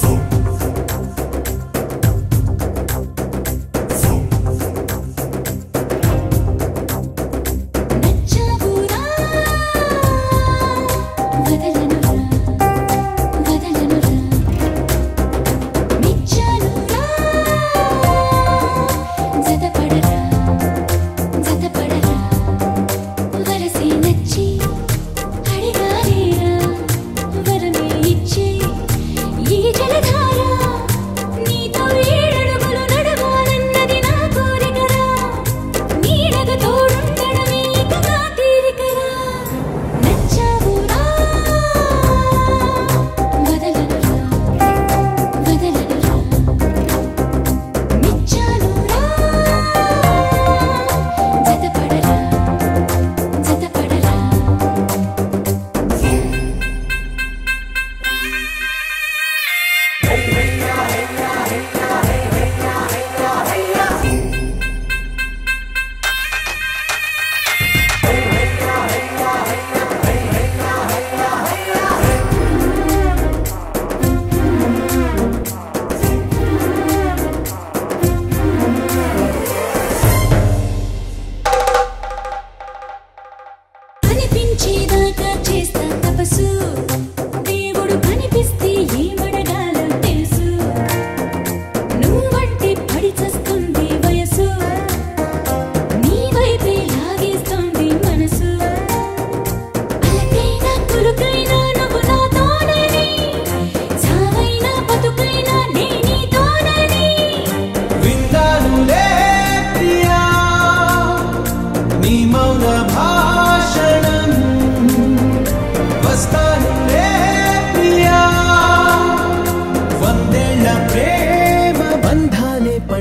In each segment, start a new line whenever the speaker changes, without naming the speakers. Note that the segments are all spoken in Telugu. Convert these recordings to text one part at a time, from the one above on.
Vote.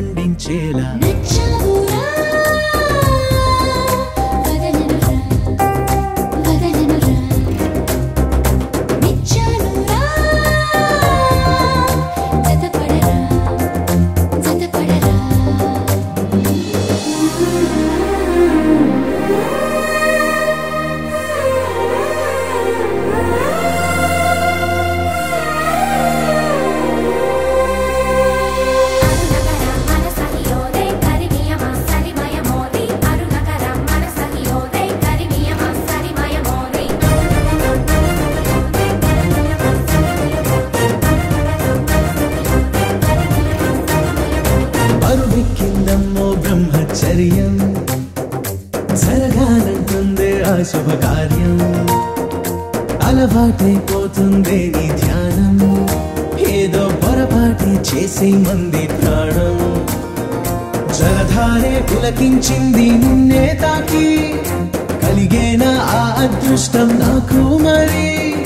పండించేలా. ఆశ్చర్యం. జరగాలంటుంది కార్యం శుభకార్యం. అలవాటైపోతుంది నీ ధ్యానం. ఏదో పొరపాటి చేసే మంది ప్రాణం. జలధారే పులకించింది నిన్నే తాకి. కలిగేనా ఆ అదృష్టం నాకు మరీ?